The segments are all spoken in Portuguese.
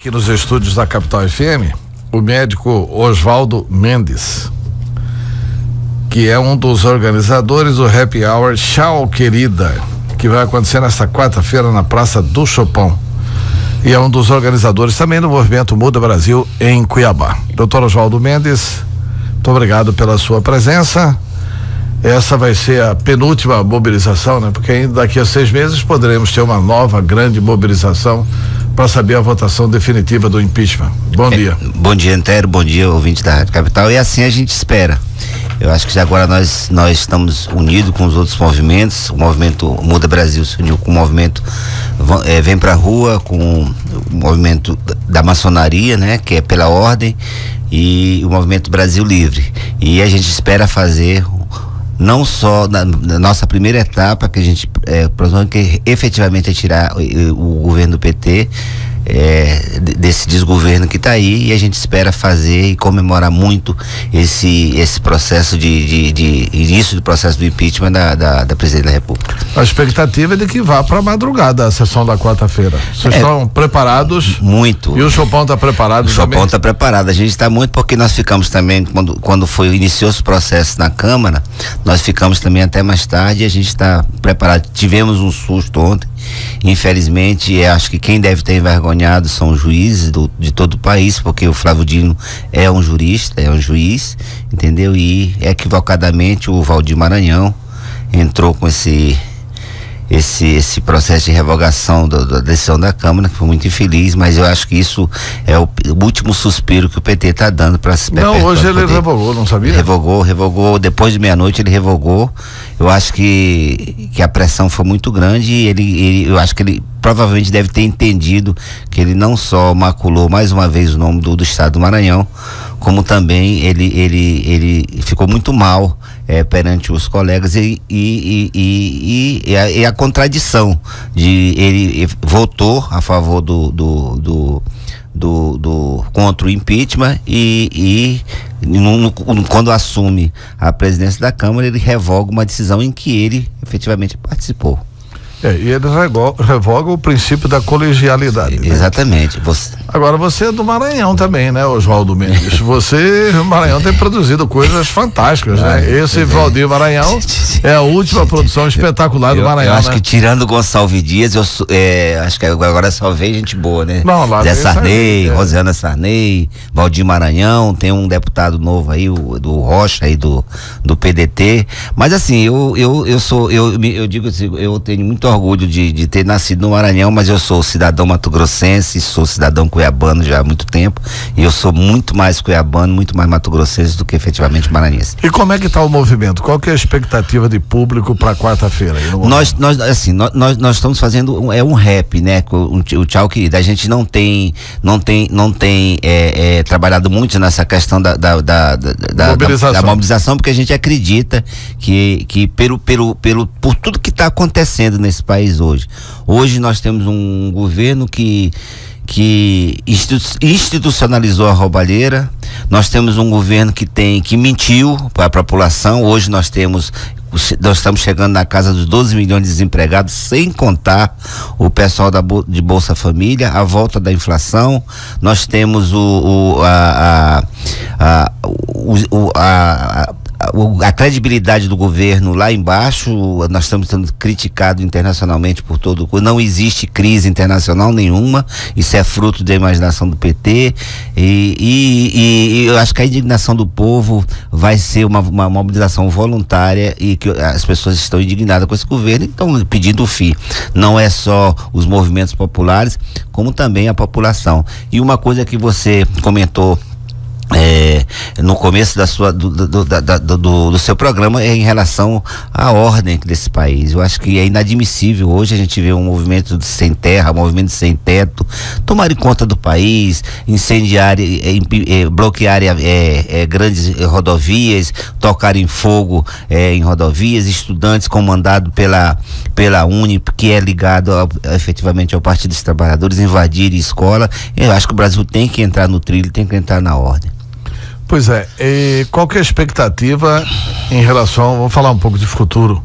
Aqui nos estúdios da Capital FM, o médico Oswaldo Mendes, que é um dos organizadores do Happy Hour Tchau Querida, que vai acontecer nesta quarta-feira na Praça do Chopão. E é um dos organizadores também do movimento Muda Brasil em Cuiabá. Doutor Oswaldo Mendes, muito obrigado pela sua presença. Essa vai ser a penúltima mobilização, né? Porque ainda daqui a seis meses poderemos ter uma nova grande mobilização para saber a votação definitiva do impeachment. Bom é, dia. Bom dia, Antero. Bom dia, ouvinte da Rádio Capital. E assim a gente espera. Eu acho que agora nós, nós estamos unidos com os outros movimentos. O movimento Muda Brasil se uniu com o movimento é, Vem Pra Rua, com o movimento da maçonaria, né? Que é pela ordem, e o movimento Brasil Livre. E a gente espera fazer não só na, na, nossa primeira etapa, que a gente é, que efetivamente é tirar o, o governo do PT é, desse desgoverno que está aí e a gente espera fazer e comemorar muito esse, esse processo de, de, de início do processo do impeachment da, da, da, presidente da República. A expectativa é de que vá para a madrugada a sessão da quarta-feira. Vocês é, estão preparados? Muito. E o Chopão está preparado? O Chopão está preparado. A gente está muito porque nós ficamos também quando quando foi iniciou o processo na Câmara, nós ficamos também até mais tarde. E a gente está preparado. Tivemos um susto ontem Infelizmente, acho que quem deve ter envergonhado são os juízes do, de todo o país, porque o Flávio Dino é um jurista, é um juiz, entendeu? E equivocadamente o Valdir Maranhão entrou com esse esse, esse processo de revogação do, da decisão da Câmara, que foi muito infeliz, mas eu acho que isso é o, o último suspiro que o PT está dando para se Não, hoje ele revogou, não sabia? Revogou, revogou. Depois de meia-noite ele revogou. Eu acho que, que a pressão foi muito grande e ele, ele, eu acho que ele provavelmente deve ter entendido que ele não só maculou mais uma vez o nome do, do Estado do Maranhão, como também ele, ele, ele ficou muito mal é, perante os colegas e, e, e, e, a, e a contradição de ele votou a favor do, do, do do, do contra o impeachment e, e no, no, quando assume a presidência da Câmara ele revoga uma decisão em que ele efetivamente participou. É, e ele revoga o princípio da colegialidade. Né? Exatamente. Você... Agora você é do Maranhão também, né, Oswaldo Mendes? Você, o Maranhão tem produzido coisas fantásticas, né? ah, né? Esse é. Valdir Maranhão é a última produção espetacular do Maranhão. Eu acho né? que tirando Gonçalves Dias, eu é, acho que agora só veio gente boa, né? Não, lá Zé Sarney, é. Rosiana Sarney, Valdir Maranhão, tem um deputado novo aí, o, do Rocha aí do, do PDT. Mas assim, eu, eu, eu sou, eu, eu digo assim, eu tenho muito orgulho de, de ter nascido no Maranhão, mas eu sou cidadão mato-grossense, sou cidadão cuiabano já há muito tempo, e eu sou muito mais cuiabano, muito mais mato-grossense do que efetivamente maranhense. E como é que está o movimento? Qual que é a expectativa de público para quarta-feira? Nós, nós, assim, nós, nós estamos fazendo um, é um rap, né? O, o tchau querida. A gente não tem, não tem, não tem é, é, trabalhado muito nessa questão da, da, da, da, mobilização. Da, da mobilização, porque a gente acredita que, que pelo, pelo, pelo, por tudo que está acontecendo nesse nesse país hoje. Hoje nós temos um governo que que institucionalizou a roubalheira. Nós temos um governo que tem que mentiu para a população. Hoje nós temos nós estamos chegando na casa dos 12 milhões de desempregados, sem contar o pessoal da, de Bolsa Família, a volta da inflação. Nós temos o, o a, a, a, o, a, a credibilidade do governo lá embaixo, nós estamos sendo criticados internacionalmente por todo não existe crise internacional nenhuma, isso é fruto da imaginação do PT e, e, e eu acho que a indignação do povo vai ser uma, uma mobilização voluntária e que as pessoas estão indignadas com esse governo e estão pedindo o fim. Não é só os movimentos populares, como também a população. E uma coisa que você comentou é, no começo da sua, do, do, da, do, do, seu programa é em relação à ordem desse país. Eu acho que é inadmissível hoje a gente ver um movimento de sem terra, um movimento sem teto, tomar conta do país, incendiar, é, é, bloquear é, grandes rodovias, tocar em fogo é, em rodovias, estudantes comandados pela, pela Uni, que é ligado efetivamente ao Partido dos Trabalhadores, invadir escola. Eu acho que o Brasil tem que entrar no trilho, tem que entrar na ordem. Pois é, e qual que é a expectativa em relação, vamos falar um pouco de futuro,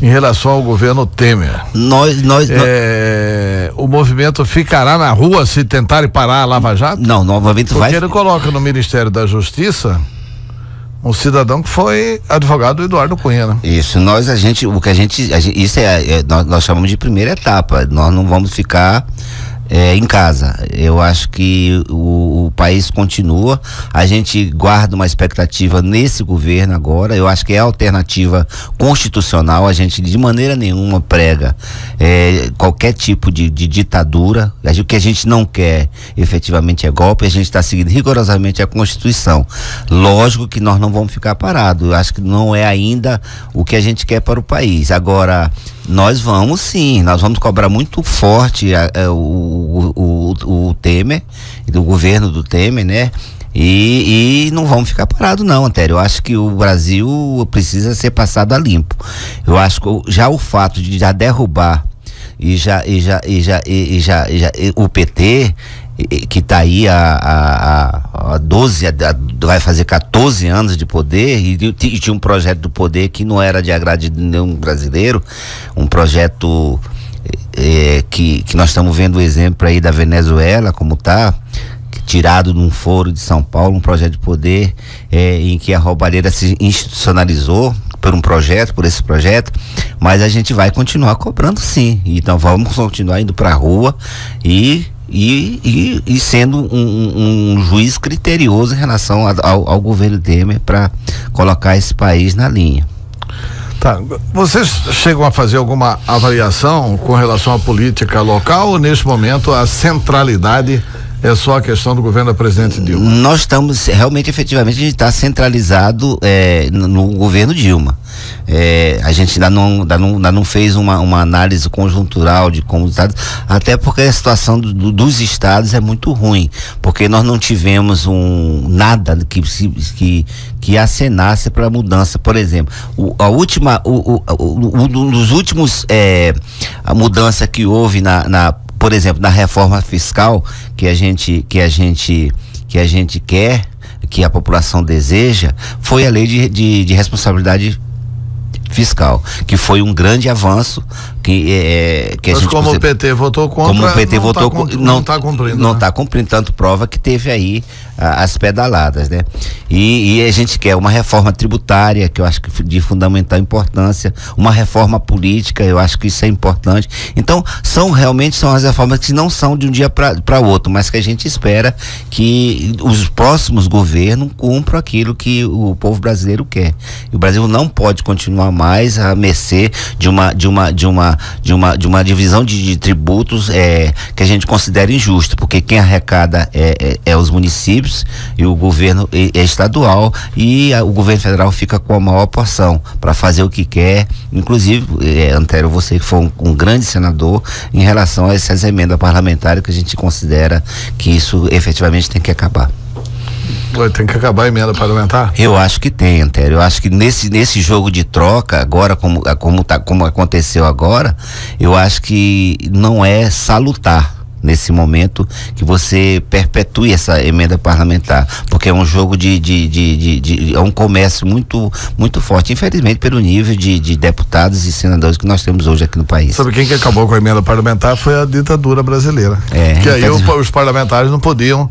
em relação ao governo Temer. Nós, nós, é, nós... o movimento ficará na rua se tentarem parar a Lava Jato? Não, o movimento Porque vai. Porque ele coloca no Ministério da Justiça um cidadão que foi advogado do Eduardo Cunha, né? Isso, nós a gente, o que a gente, a gente isso é, é nós, nós chamamos de primeira etapa. Nós não vamos ficar é, em casa. Eu acho que o, o, país continua. A gente guarda uma expectativa nesse governo agora. Eu acho que é alternativa constitucional. A gente de maneira nenhuma prega é, qualquer tipo de, de, ditadura. O que a gente não quer efetivamente é golpe. A gente está seguindo rigorosamente a Constituição. Lógico que nós não vamos ficar parados. Eu acho que não é ainda o que a gente quer para o país. Agora nós vamos sim, nós vamos cobrar muito forte a, a, o, o, o Temer, do governo do Temer, né? E, e, não vamos ficar parados não, Antério. Eu acho que o Brasil precisa ser passado a limpo. Eu acho que já o fato de já derrubar e já e já e já e, já, e já e, o PT que está aí há, há, há 12, vai fazer 14 anos de poder e, e, tinha um projeto do poder que não era de agrado de nenhum brasileiro, um projeto é, que, que nós estamos vendo o exemplo aí da Venezuela, como está tirado num foro de São Paulo, um projeto de poder é, em que a roubalheira se institucionalizou por um projeto, por esse projeto, mas a gente vai continuar cobrando sim. Então vamos continuar indo para a rua e e, e, e sendo um, um, juiz criterioso em relação a, ao, ao governo Temer para colocar esse país na linha. Tá. Vocês chegam a fazer alguma avaliação com relação à política local ou neste momento a centralidade é só a questão do governo da presidente Dilma? Nós estamos, realmente, efetivamente, a gente está centralizado é, no, no, governo Dilma. É, a gente ainda não, ainda não, ainda não fez uma, uma análise conjuntural de como está, até porque a situação do, do, dos estados é muito ruim, porque nós não tivemos um nada que, que, que acenasse para mudança. Por exemplo, o, a última, o, o, o, um dos últimos é, a mudança que houve na, na por exemplo, na reforma fiscal que a gente que a gente que a gente quer, que a população deseja, foi a lei de, de, de responsabilidade fiscal, que foi um grande avanço que é, que Mas a gente como o PT votou contra, como o PT não tá votou tá, não está cumprindo, não está né? cumprindo tanto prova que teve aí a, as pedaladas, né? E, e, a gente quer uma reforma tributária que eu acho que de fundamental importância, uma reforma política, eu acho que isso é importante. Então são realmente são as reformas que não são de um dia para outro, mas que a gente espera que os próximos governos cumpram aquilo que o povo brasileiro quer. E o Brasil não pode continuar mais a mercê de uma de uma de uma de uma, de uma divisão de, de tributos é, que a gente considera injusto, porque quem arrecada é, é, é os municípios e o governo é estadual e a, o governo federal fica com a maior porção para fazer o que quer. Inclusive, é, Antero, você que foi um, um grande senador em relação a essas emendas parlamentares que a gente considera que isso efetivamente tem que acabar. Tem que acabar a emenda parlamentar? Eu acho que tem, Antério. Eu acho que nesse, nesse jogo de troca, agora, como, como, tá, como aconteceu agora, eu acho que não é salutar nesse momento que você perpetue essa emenda parlamentar, porque é um jogo de, de, de, de, é um comércio muito muito forte, infelizmente pelo nível de, de deputados e senadores que nós temos hoje aqui no país. Sabe quem que acabou com a emenda parlamentar foi a ditadura brasileira. É, que aí os parlamentares não podiam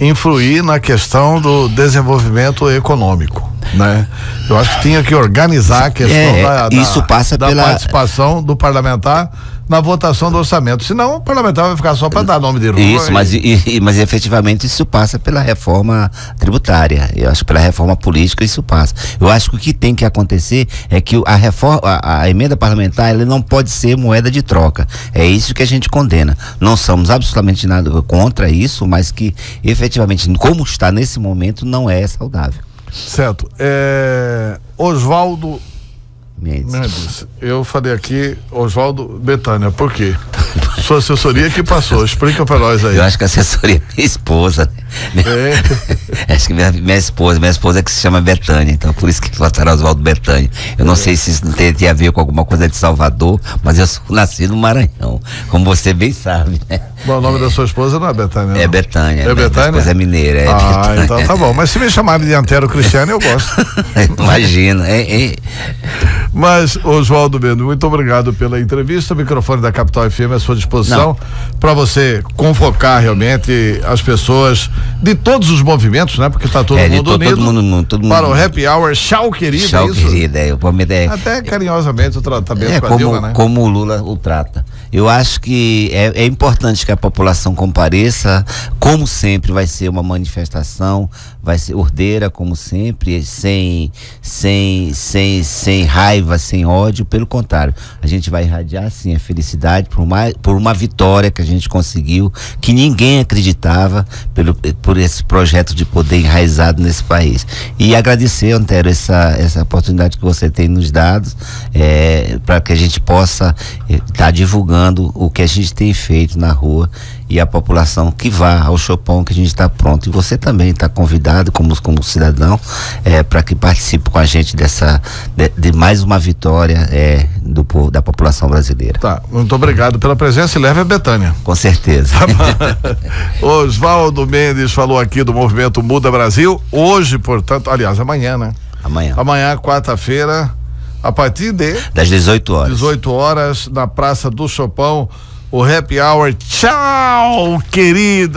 influir na questão do desenvolvimento econômico, né? Eu acho que tinha que organizar a questão é, da, da, isso passa da pela... participação do parlamentar na votação do orçamento. Senão o parlamentar vai ficar só para dar nome de rua. Isso, mas, e, mas efetivamente isso passa pela reforma tributária. Eu acho que pela reforma política isso passa. Eu acho que o que tem que acontecer é que a reforma, a, a emenda parlamentar, ela não pode ser moeda de troca. É isso que a gente condena. Não somos absolutamente nada contra isso, mas que efetivamente, como está nesse momento, não é saudável. Certo. É, Oswaldo Mendes. Mendes. Eu falei aqui, Oswaldo Betânia, por quê? Sua assessoria que passou, explica pra nós aí. Eu acho que a assessoria é minha esposa. Né? É. acho que minha, minha esposa, minha esposa é que se chama Betânia, então por isso que botaram Oswaldo Betânia. Eu não é. sei se isso tem, tem, a ver com alguma coisa de Salvador, mas eu sou nascido no Maranhão, como você bem sabe, né? Bom, o nome da sua esposa não é Betânia? É Betânia. É Betânia? Minha esposa é mineira, é Ah, Betânia. então tá bom. Mas se me chamarem de Antero Cristiano, eu gosto. Imagina, é, é. Mas, Oswaldo Bendo, muito obrigado pela entrevista. O microfone da Capital FM à sua disposição para você convocar realmente as pessoas de todos os movimentos, né? Porque está todo é, mundo to, unido. Todo mundo, todo mundo, para o Happy Hour Tchau Querida. Tchau Querida, é, eu é, Até carinhosamente o tratamento é, com como, Dilma, né? Como o Lula o trata. Eu acho que é, é importante que a população compareça, como sempre vai ser uma manifestação, vai ser ordeira como sempre, sem, sem, sem, sem raiva, sem ódio, pelo contrário, a gente vai irradiar sim a felicidade por uma, por uma vitória que a gente conseguiu, que ninguém acreditava pelo, por esse projeto de poder enraizado nesse país. E agradecer, Antero, essa, essa oportunidade que você tem nos dado, é, para que a gente possa estar é, tá divulgando o que a gente tem feito na rua e a população que vá ao Chopão, que a gente está pronto. E você também está convidado como, como cidadão é, para que participe com a gente dessa de, de mais uma vitória é, do povo, da população brasileira. Tá, muito obrigado pela presença e leve a Betânia. Com certeza. Tá Oswaldo Mendes falou aqui do movimento Muda Brasil. Hoje, portanto, aliás, amanhã, né? Amanhã. Amanhã, quarta-feira, a partir de das 18 horas. 18 horas na Praça do Chopão o happy hour. Tchau, querida.